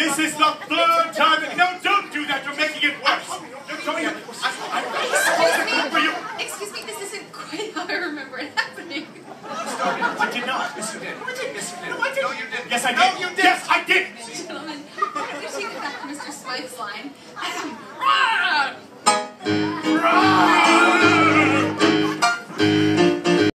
This is the third time. No, don't do that. You're making it worse. You're showing it. Excuse me. Excuse me. This isn't quite how I remember it happening. I did not. Yes, you did. No, I did. Yes, you did. No, I did. No, you did. Yes, I did. No, you did. Yes, I did. Gentlemen, I'm missing we take back Mr. Smythe's line? Um,